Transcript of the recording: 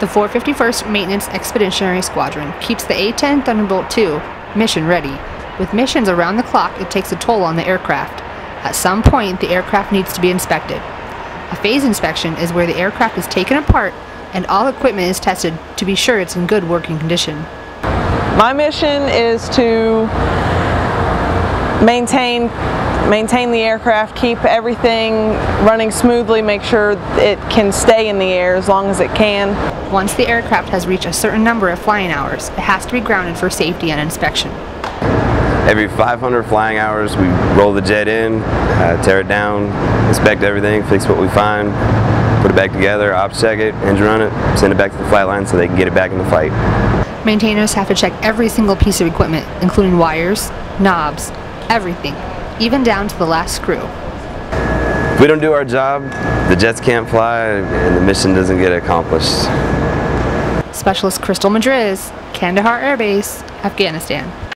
The 451st Maintenance Expeditionary Squadron keeps the A-10 Thunderbolt II mission ready. With missions around the clock, it takes a toll on the aircraft. At some point, the aircraft needs to be inspected. A phase inspection is where the aircraft is taken apart and all equipment is tested to be sure it's in good working condition. My mission is to maintain maintain the aircraft, keep everything running smoothly, make sure it can stay in the air as long as it can. Once the aircraft has reached a certain number of flying hours, it has to be grounded for safety and inspection. Every 500 flying hours, we roll the jet in, uh, tear it down, inspect everything, fix what we find, put it back together, ops check it, engine run it, send it back to the flight line so they can get it back in the flight. Maintainers have to check every single piece of equipment, including wires, knobs, everything, even down to the last screw. If we don't do our job, the jets can't fly and the mission doesn't get accomplished. Specialist Crystal Madriz, Kandahar Air Base, Afghanistan.